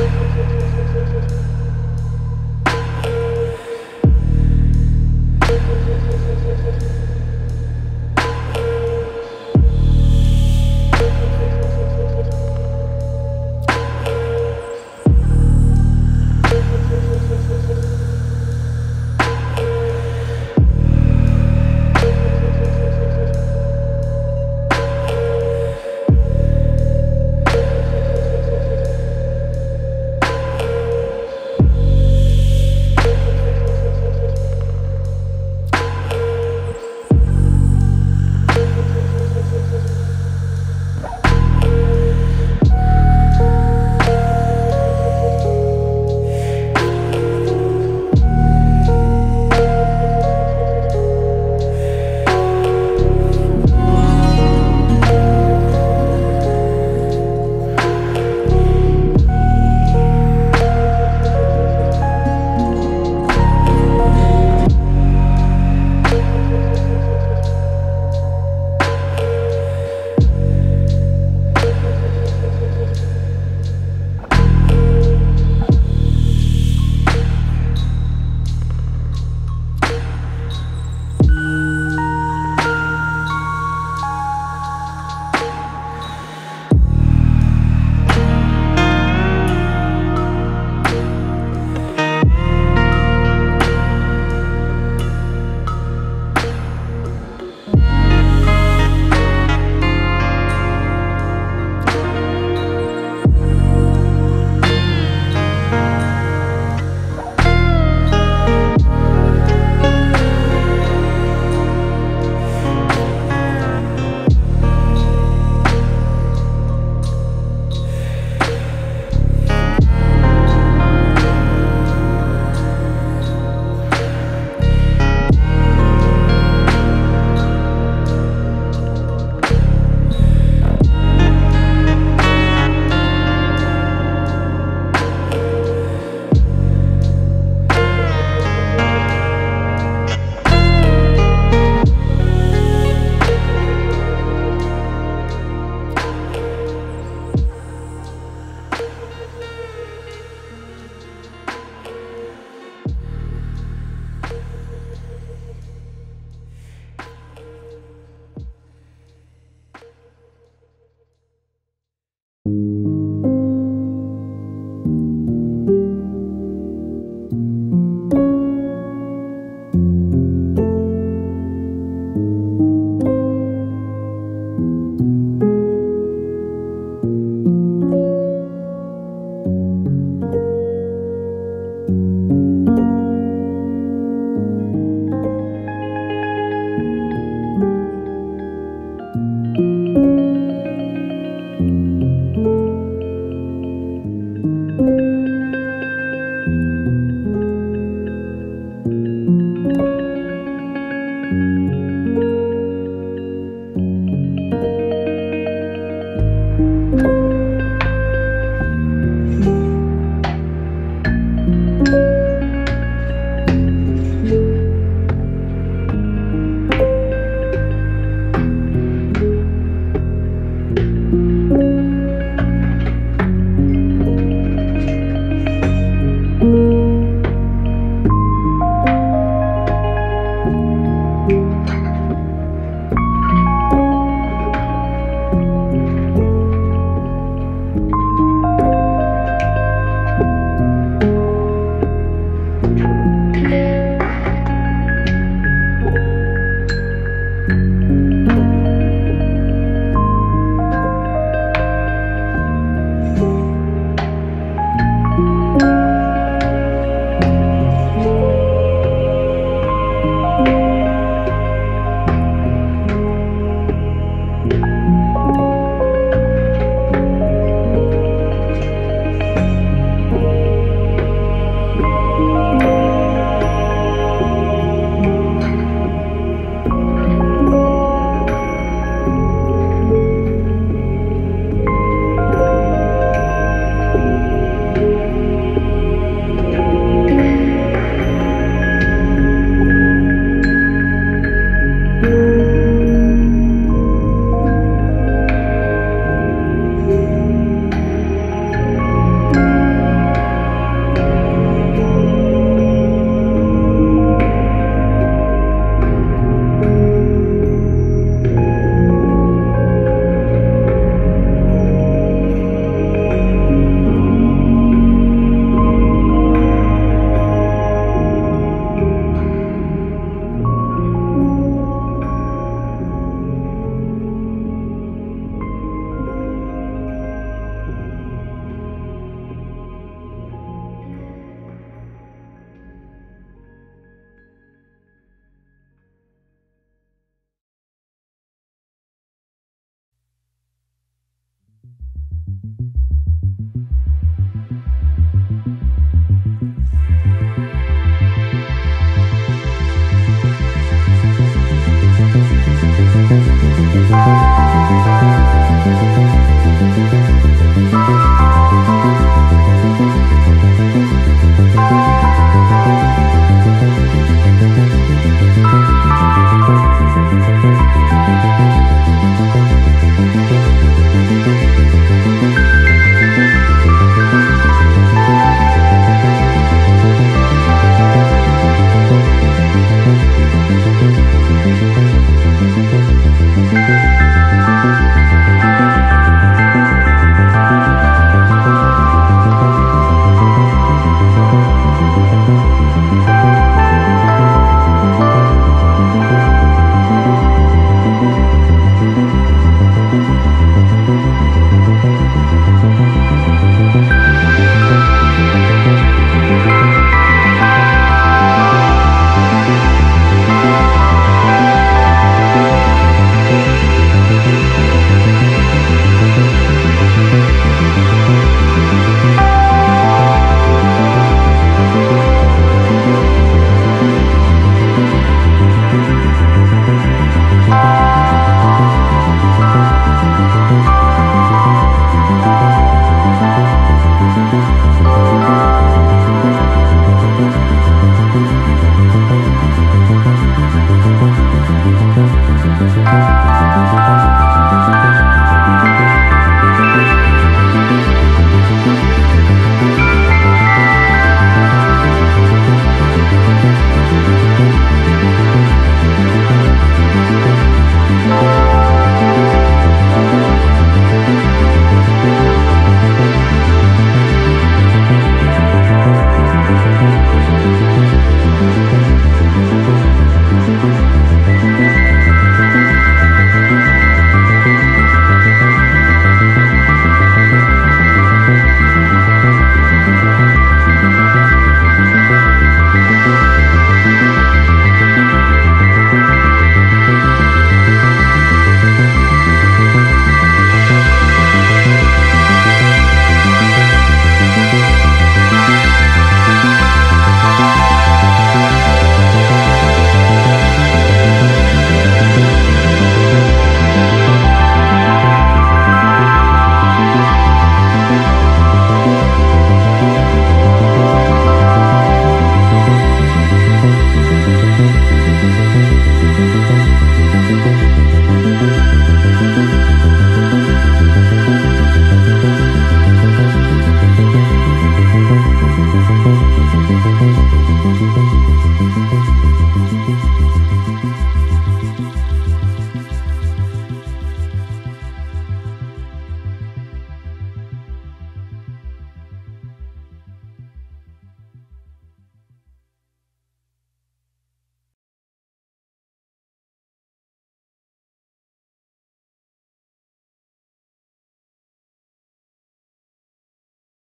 you you